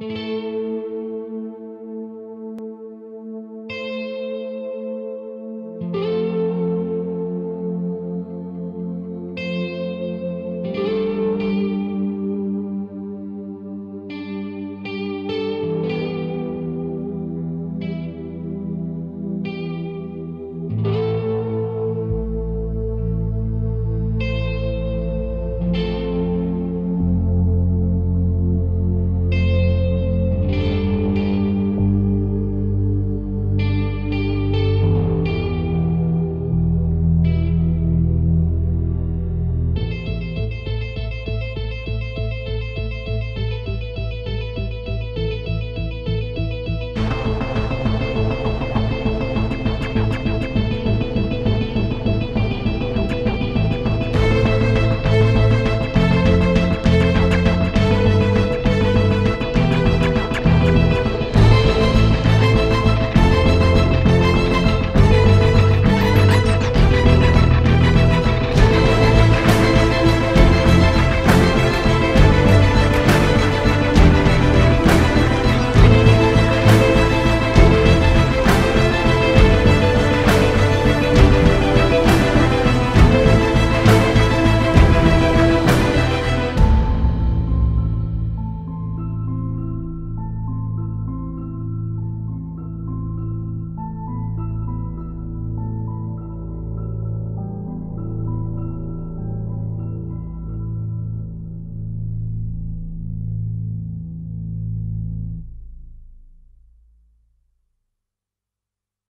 Música